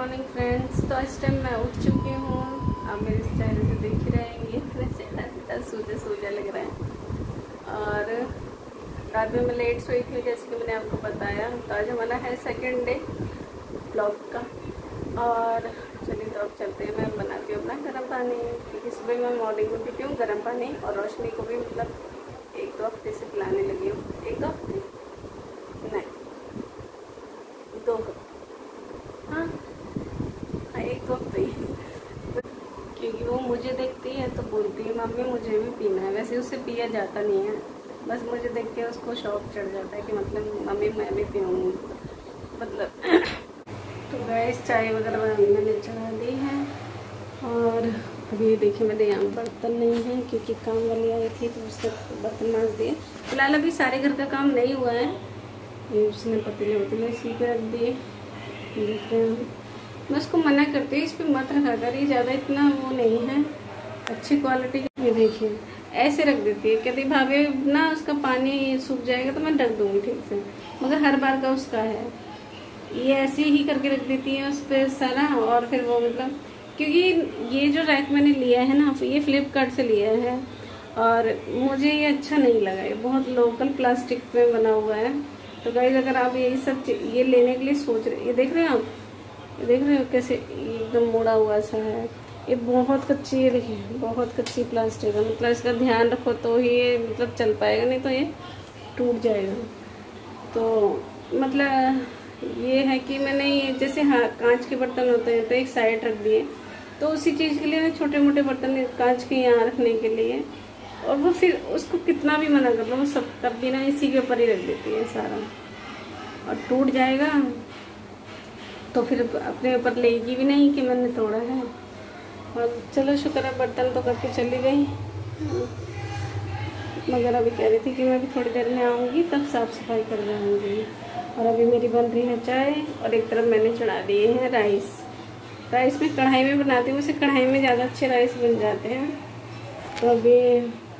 Morning friends तो इस time मैं उठ चुकी हूँ। आप मेरे चेहरे से देख ही रहेंगे मेरा चेहरा सूजा सूजा लग रहा है। और रात में मैं लेट सोई थी, जैसे कि मैंने आपको बताया। तो आज हमारा है सेकेंड डे ब्लॉग का। और चलिए तो अब चलते हैं। मैं बनाती हूँ अपना गर्म पानी। क्योंकि सुबह मैं मॉर्निंग में पीती हूँ गर्म पानी और रोशनी को भी मतलब एक दो हफ़्ते से पिलाने लगी हूँ। एक दो हफ़्ते नहीं दो हफ़्ते हाँ हाँ एक दो हफ़्ते ही क्योंकि वो मुझे देखती है तो बोलती है, मम्मी, मुझे भी पीना है। वैसे उससे पिया जाता नहीं है। बस मुझे देख के उसको शौक चढ़ जाता है कि मतलब मम्मी, मैं भी पीऊँगी। मतलब तो गैस चाय वगैरह मैंने चढ़ा दी है। और अभी देखिए, मेरे यहाँ बर्तन नहीं है, क्योंकि काम वाली आई थी तो उसने बर्तन मांज दिए। फ़िलहाल अभी सारे घर का काम नहीं हुआ है। ये उसने पतीले वतीले इसी पे रख दिए। देख रहे हैं मैं उसको मना करती हूँ, इस पर मत रखा कर, ये ज़्यादा इतना वो नहीं है। अच्छी क्वालिटी ये देखिए, ऐसे रख देती है। कहती भाभी, ना उसका पानी सूख जाएगा तो मैं ढक दूँगी ठीक से। मगर हर बार का उसका है। ये ऐसे ही करके रख देती है उस पर सारा और फिर वो मतलब क्योंकि ये जो रैक मैंने लिया है ना, ये फ्लिपकार्ट से लिया है और मुझे ये अच्छा नहीं लगा। ये बहुत लोकल प्लास्टिक में बना हुआ है। तो गाइज़ अगर आप यही सब ये लेने के लिए सोच रहे ये देख रहे हैं आप? देख रहे हो कैसे एकदम मोड़ा हुआ सा है? ये बहुत कच्ची है, देखिए, बहुत कच्ची प्लास्टिक है। मतलब इसका ध्यान रखो तो ही ये मतलब चल पाएगा, नहीं तो ये टूट जाएगा। तो मतलब ये है कि मैंने ये जैसे हाँ कांच के बर्तन होते हैं तो एक साइड रख दिए। तो उसी चीज़ के लिए मैं छोटे मोटे बर्तन, कांच के यहाँ रखने के लिए। और वो फिर उसको कितना भी मना कर लो, वो सब तब भी ना इसी के ऊपर ही रख देती है सारा। और टूट जाएगा तो फिर अपने ऊपर लेगी भी नहीं कि मैंने तोड़ा है। और चलो, शुक्र है बर्तन तो करके चली गई। मगर अभी कह रही थी कि मैं भी थोड़ी देर में आऊँगी, तब साफ़ सफ़ाई कर जाऊँगी और अभी मेरी बन रही है चाय, और एक तरफ़ मैंने चढ़ा दिए हैं राइस। राइस में कढ़ाई में बनाती हूँ, उसे कढ़ाई में ज़्यादा अच्छे राइस बन जाते हैं। तो अभी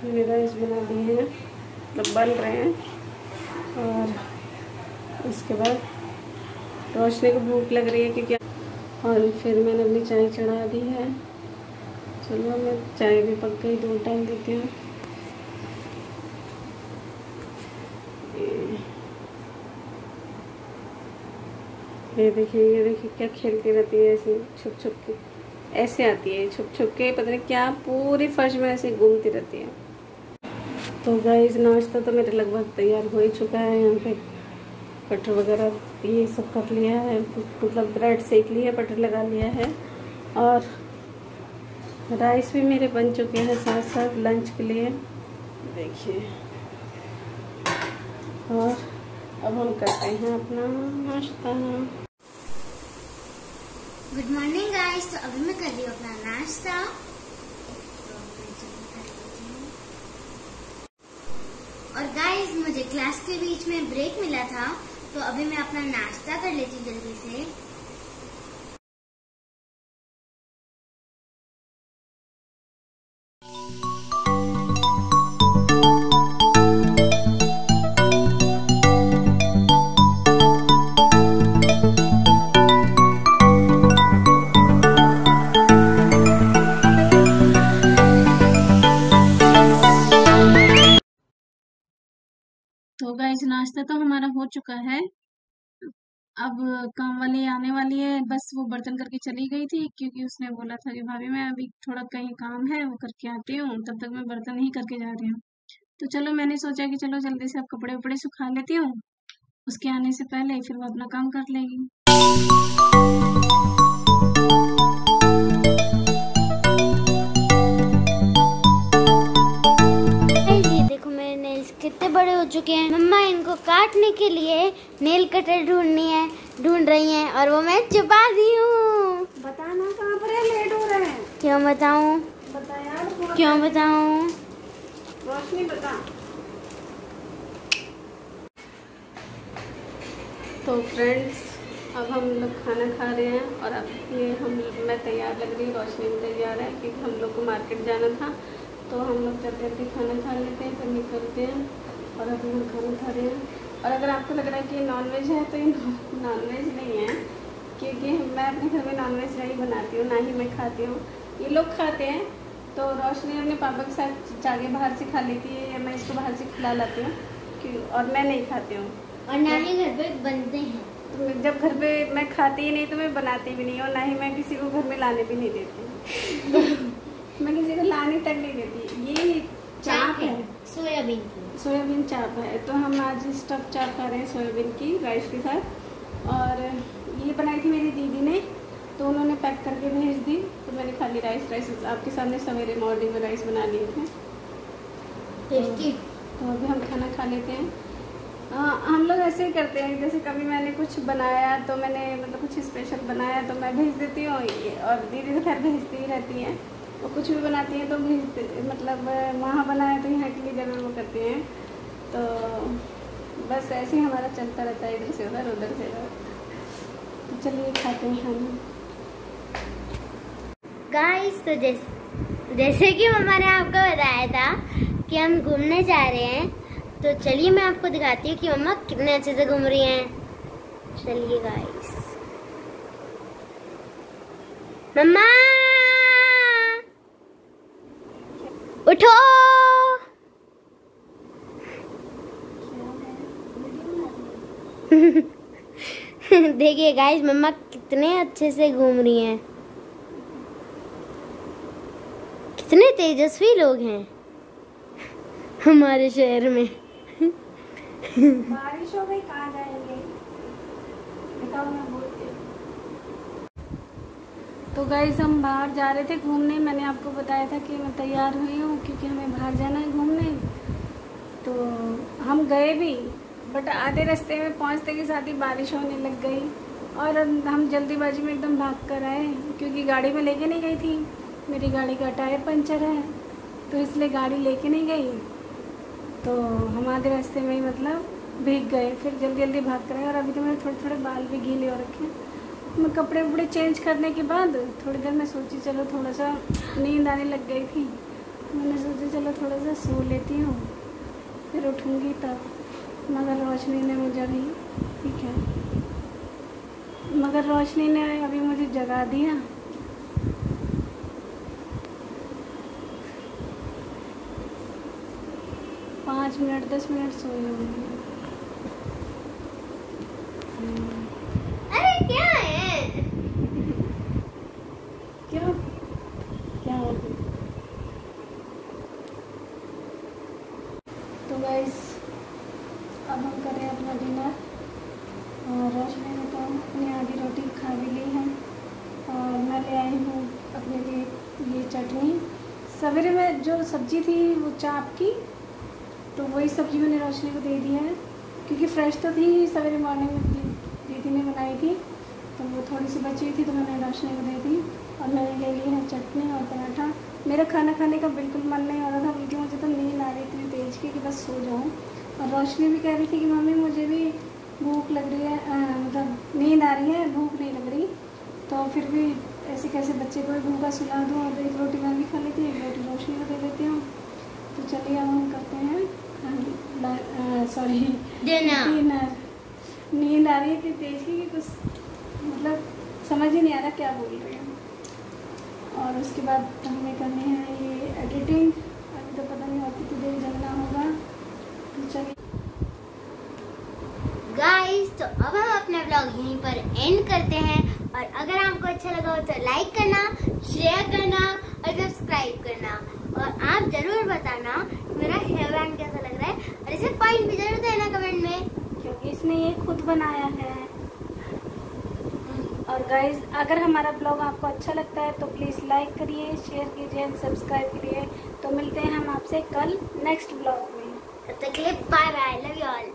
मैंने राइस बना दिए हैं मतलब बन रहे हैं। और उसके बाद रोशनी को भूख लग रही है क्योंकि और फिर मैंने अपनी चाय चढ़ा दी है। चलो, मैं चाय भी पक गई, दो टाइम देती हूँ। ये देखिए ये देखिए, क्या खेलती रहती है ऐसे छुप छुप के। ऐसे आती है, छुप छुप के, पता नहीं क्या पूरी फर्श में ऐसे घूमती रहती है। तो गाइस नाश्ता तो मेरे लगभग तैयार हो ही चुका है, यहाँ पे बटर वगैरह ये सब कर लिया है मतलब ब्रेड सेक लिया बटर लगा लिया है, और राइस भी मेरे बन चुके हैं साथ साथ लंच के लिए। देखिए। और अब हम करते हैं अपना नाश्ता। गुड मॉर्निंग गाइस तो अभी मैं कर रही हूँ अपना नाश्ता। और गाइस मुझे क्लास के बीच में ब्रेक मिला था तो अभी मैं अपना नाश्ता कर लेती हूँ जल्दी से। तो गाइस नाश्ता तो हमारा हो चुका है। अब काम वाली आने वाली है, बस वो बर्तन करके चली गई थी, क्योंकि उसने बोला था कि, भाभी, मैं अभी थोड़ा कहीं काम है, वो करके आती हूँ, तब तक मैं बर्तन ही करके जा रही हूँ। तो चलो, मैंने सोचा कि चलो जल्दी से अब कपड़े वपड़े सुखा लेती हूँ। उसके आने से पहले फिर वो अपना काम कर लेगी। बड़े हो चुके हैं। मम्मा इनको काटने के लिए नेल कटर ढूंढनी है ढूंढ रही हैं और वो मैं छुपा दी हूँ। बताना कहाँ पर है? लेट हो रहे हैं। क्यों बताऊँ? बता क्यों बताऊँ? रोशनी बता। तो फ्रेंड्स अब हम लोग खाना खा रहे हैं और अब ये हम मैं तैयार लग रही रोशनी भी तैयार है क्योंकि हम लोग को मार्केट जाना था। तो हम लोग जल्दी जल्दी खाना खा लेते हैं फिर निकलते हैं। और अभी हम खाना खा रहे हैं और अगर आपको लग रहा है कि ये नॉन वेज है तो ये नॉन वेज नहीं है क्योंकि मैं अपने घर में नॉनवेज नहीं बनाती हूँ ना ही मैं खाती हूँ। ये लोग खाते हैं तो रोशनी अपने पापा के साथ जाके बाहर से खा लेती है या मैं इसको बाहर से खिला लाती हूँ क्यों और मैं नहीं खाती हूँ। और ना ही घर पे बनते हैं। तो जब घर पे मैं खाती ही नहीं तो मैं बनाती भी नहीं और ना ही मैं किसी को घर में लाने भी नहीं देती मैं किसी को लाने तक नहीं देती। सोयाबीन की। सोयाबीन चाप है। तो हम आज स्टफ़ चाप खा रहे हैं सोयाबीन की राइस के साथ। और ये बनाई थी मेरी दीदी ने तो उन्होंने पैक करके भेज दी। तो मैंने खाली राइस राइस आपके सामने सवेरे मॉर्निंग में राइस बना लिए थे। टेस्टी तो अभी हम खाना खा लेते हैं। आ, हम लोग ऐसे ही करते हैं। जैसे कभी मैंने कुछ बनाया तो मैंने मतलब कुछ स्पेशल बनाया तो मैं भेज देती हूँ। और दीदी तो खैर भेजती ही रहती हैं। वो कुछ भी बनाती हैं तो मतलब वहाँ बनाया तो यहाँ के लिए ज़रूर वो करती हैं। तो बस ऐसे ही हमारा चलता रहता है इधर से उधर उधर से उधर। तो चलिए खाते हैं खाना। गाइस तो जैसे जैसे कि मम्मा ने आपको बताया था कि हम घूमने जा रहे हैं तो चलिए मैं आपको दिखाती हूँ कि मम्मा कितने अच्छे से घूम रही हैं। चलिए गाइस मम्मा! उठो। देखिए गाइस मम्मा कितने अच्छे से घूम रही हैं। कितने तेजस्वी लोग हैं हमारे शहर में। बारिश हो गई, कहाँ जाएँगे। तो गाइस हम बाहर जा रहे थे घूमने। मैंने आपको बताया था कि मैं तैयार हुई हूँ क्योंकि हमें बाहर जाना है घूमने। तो हम गए भी बट आधे रास्ते में पहुँचते के साथ ही बारिश होने लग गई। और हम जल्दीबाजी में एकदम भाग कर आए क्योंकि गाड़ी में लेके नहीं गई थी। मेरी गाड़ी का टायर पंचर है तो इसलिए गाड़ी लेके नहीं गई। तो हम आधे रास्ते में ही मतलब भीग गए, फिर जल्दी जल्दी भाग कर आए। और अभी तो मेरे थोड़े थोड़े बाल भी गीले हो रखे हैं। मैं कपड़े वपड़े चेंज करने के बाद थोड़ी देर में सोची, चलो थोड़ा सा नींद आने लग गई थी। मैंने सोचा, चलो थोड़ा सा सो लेती हूँ। फिर उठूँगी तब। मगर रोशनी ने मुझे अभी, ठीक है। मगर रोशनी ने अभी मुझे जगा दिया। पाँच मिनट, दस मिनट सोई होंगी अरे क्या है क्या क्या हो गया तो गाइस अब हम कर रहे हैं अपना डिनर और रोशनी ने तो अपनी आधी रोटी खा भी ली है और मैं ले आई हूँ अपने लिए ये चटनी सवेरे में जो सब्ज़ी थी वो चाप की तो वही सब्ज़ी मैंने रोशनी को दे दी है, क्योंकि फ्रेश तो थी सवेरे मॉर्निंग में, दीदी ने बनाई थी तो वो थोड़ी सी बची थी तो मैंने रोशनी को दे दी, और मैंने ले ली है चटनी और पराठा। मेरा खाना खाने का बिल्कुल मन नहीं हो रहा था बल्कि मुझे तो नींद आ रही थी तेज की कि बस सो जाऊँ। और रोशनी भी कह रही थी कि मम्मी मुझे भी भूख लग रही है मतलब नींद आ रही है, भूख नहीं लग रही तो फिर भी ऐसे कैसे बच्चे को भी भूखा सुला दूँ और एक रोटी मैं भी खा लेती हूँ एक रोटी रोशनी को दे देती हूँ तो चलिए अब हम करते हैं सॉरी डिनर नींद आ रही तेज की कि कुछ मतलब समझ ही नहीं आ रहा क्या बोल रही हूँ। और उसके बाद हमें करनी है ये एडिटिंग अभी तो पता नहीं और कितनी देर जगना होगा। तो चलिए। गाइस तो अब हम अपना ब्लॉग यहीं पर एंड करते हैं। और अगर आपको अच्छा लगा हो तो लाइक करना शेयर करना और सब्सक्राइब करना। और आप ज़रूर बताना मेरा हेयर बैंड कैसा लग रहा है। इसे पॉइंट भी ज़रूर देना कमेंट में। क्योंकि इसने ये खुद बनाया है। और गाइज़ अगर हमारा ब्लॉग आपको अच्छा लगता है तो प्लीज़ लाइक करिए शेयर कीजिए एंड सब्सक्राइब करिए तो मिलते हैं हम आपसे कल नेक्स्ट ब्लॉग में। तब तक के लिए bye bye love you all